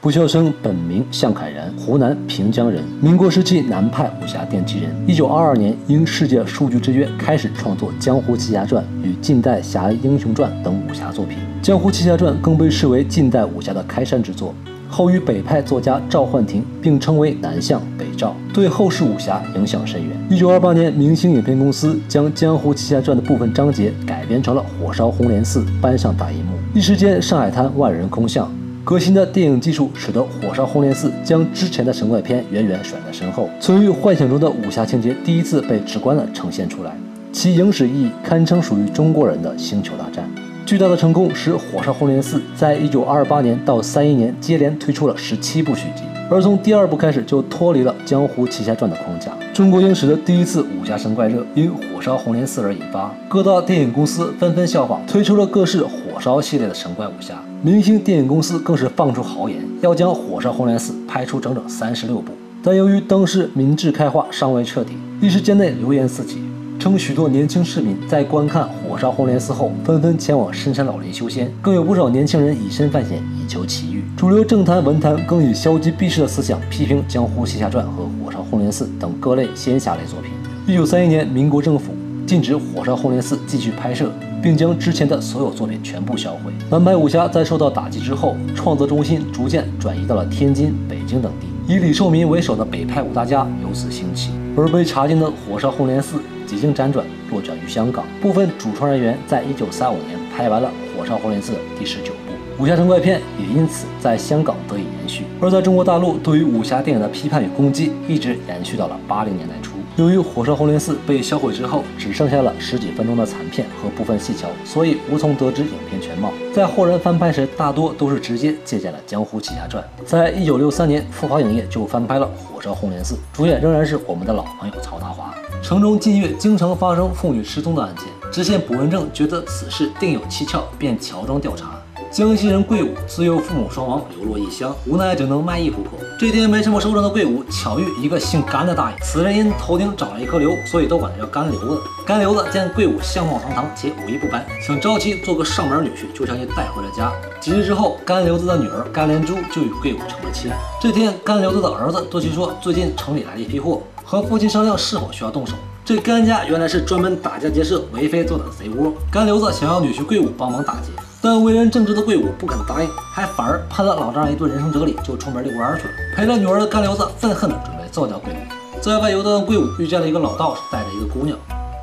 胡啸生本名向凯然，湖南平江人，民国时期南派武侠奠基人。一九二二年，因世界数据之约，开始创作《江湖奇侠传》与《近代侠英雄传》等武侠作品，《江湖奇侠传》更被视为近代武侠的开山之作。后与北派作家赵焕廷并称为南向北赵，对后世武侠影响深远。一九二八年，明星影片公司将《江湖奇侠传》的部分章节改编成了《火烧红莲寺》，搬上大银幕，一时间上海滩万人空巷。革新的电影技术使得《火烧红莲寺》将之前的神怪片远远甩在身后，存于幻想中的武侠情节第一次被直观地呈现出来，其影史意义堪称属于中国人的星球大战。巨大的成功使《火烧红莲寺》在一九二八年到三一年接连推出了十七部续集，而从第二部开始就脱离了《江湖奇侠传》的框架。中国影史的第一次武侠神怪热因《火烧红莲寺》而引发，各大电影公司纷纷效仿，推出了各式火烧系列的神怪武侠。明星电影公司更是放出豪言，要将《火烧红莲寺》拍出整整三十六部。但由于当时民智开化尚未彻底，一时间内流言四起。称许多年轻市民在观看《火烧红莲寺》后，纷纷前往深山老林修仙，更有不少年轻人以身犯险以求奇遇。主流政坛文坛更以消极避世的思想批评《江湖奇侠传》和《火烧红莲寺》等各类仙侠类作品。一九三一年，民国政府禁止《火烧红莲寺》继续拍摄，并将之前的所有作品全部销毁。南派武侠在受到打击之后，创作中心逐渐转移到了天津、北京等地，以李寿民为首的北派武大家由此兴起。而被查禁的《火烧红莲寺》几经辗转，落脚于香港。部分主创人员在一九三五年拍完了《火烧红莲寺》第十九部武侠神怪片，也因此在香港得以续。而在中国大陆，对于武侠电影的批判与攻击一直延续到了八零年代初。由于《火烧红莲寺》被销毁之后，只剩下了十几分钟的残片和部分细桥，所以无从得知影片全貌。在后人翻拍时，大多都是直接借鉴了《江湖奇侠传》。在一九六三年，富华影业就翻拍了《火烧红莲寺》，主演仍然是我们的老朋友曹达华。城中近月经常发生妇女失踪的案件，知县卜文正觉得此事定有蹊跷，便乔装调查。江西人桂武自幼父母双亡，流落异乡，无奈只能卖艺糊口。这天没什么收成的桂武巧遇一个姓甘的大爷，此人因头顶长了一颗瘤，所以都管他叫甘瘤子。甘瘤子见桂武相貌堂堂且武艺不凡，想招其做个上门女婿，就将其带回了家。几日之后，甘瘤子的女儿甘连珠就与桂武成了亲。这天，甘瘤子的儿子多奇说，最近城里来了一批货，和父亲商量是否需要动手。这甘家原来是专门打家劫舍、为非作歹的贼窝，甘瘤子想要女婿桂武帮忙打劫。但为人正直的桂武不肯答应，还反而喷了老丈人一顿人生哲理，就出门遛弯去了。陪了女儿的干瘤子愤恨地准备揍掉桂武。在外游荡的桂武遇见了一个老道士，带着一个姑娘。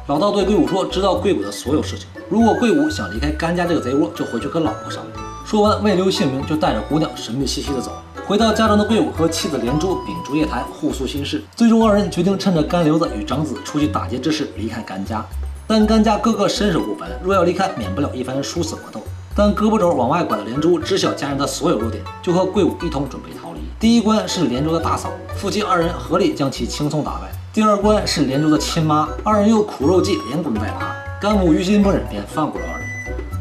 老道对桂武说：“知道桂武的所有事情，如果桂武想离开甘家这个贼窝，就回去跟老婆商量。”说完未留姓名，就带着姑娘神秘兮兮地走。回到家中的桂武和妻子连珠秉烛夜谈，互诉心事。最终二人决定趁着甘瘤子与长子出去打劫之时离开甘家。但甘家哥哥身手不凡，若要离开，免不了一番殊死搏斗。但胳膊肘往外拐的连珠知晓家人的所有弱点，就和桂武一同准备逃离。第一关是连珠的大嫂，夫妻二人合力将其轻松打败。第二关是连珠的亲妈，二人用苦肉计连滚带爬，甘武于心不忍，便放过了二人。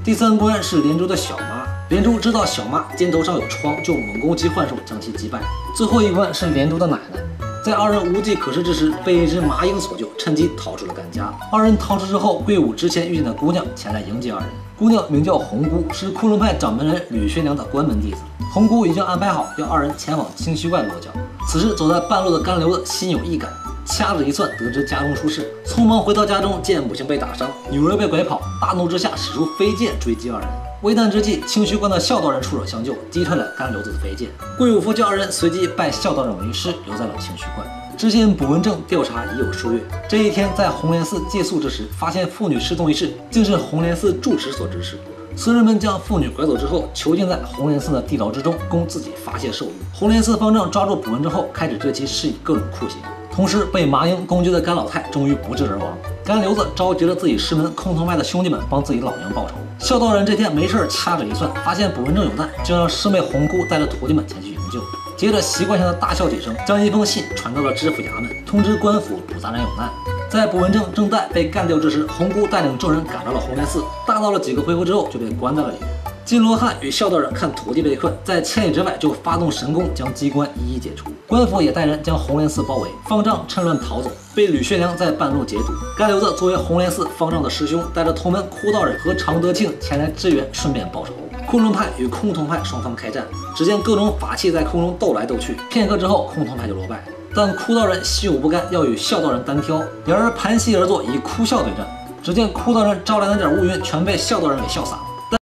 第三关是连珠的小妈，连珠知道小妈肩头上有疮，就猛攻击幻术将其击败。最后一关是连珠的奶奶，在二人无计可施之时，被一只麻鹰所救，趁机逃出了甘家。二人逃出之后，桂武之前遇见的姑娘前来迎接二人。姑娘名叫红姑，是昆仑派掌门人吕学良的关门弟子。红姑已经安排好要二人前往清虚观落脚。此时走在半路的甘流子心有异感，掐指一算，得知家中出事，匆忙回到家中，见母亲被打伤，女儿被拐跑，大怒之下使出飞剑追击二人。危难之际，清虚观的孝道人出手相救，击退了甘流子的飞剑。桂武夫叫二人随即拜孝道人为师，留在了清虚观。知县卜文正调查已有数月，这一天在红莲寺借宿之时，发现妇女失踪一事，竟是红莲寺住持所指使。僧人们将妇女拐走之后，囚禁在红莲寺的地牢之中，供自己发泄兽欲。红莲寺方丈抓住卜文正后，开始对其施以各种酷刑。同时，被麻鹰攻击的甘老太终于不治而亡。甘瘤子召集了自己师门空头派的兄弟们，帮自己老娘报仇。孝道人这天没事掐指一算，发现卜文正有难，就让师妹红姑带着徒弟们前去。接着习惯性的大笑几声，将一封信传到了知府衙门，通知官府卜杂人有难。在卜文正正待被干掉之时，红姑带领众人赶到了红莲寺，大闹了几个回合之后，就被关在了里面。金罗汉与孝道人看徒弟被困，在千里之外就发动神功，将机关一一解除。官府也带人将红莲寺包围，方丈趁乱逃走，被吕学良在半路截堵。该流子作为红莲寺方丈的师兄，带着同门哭道人和常德庆前来支援，顺便报仇。昆仑派与崆峒派双方开战，只见各种法器在空中斗来斗去，片刻之后，崆峒派就落败。但哭道人心有不甘，要与笑道人单挑，两人盘膝而坐，以哭笑对战。只见哭道人招来那点乌云，全被笑道人给笑洒了。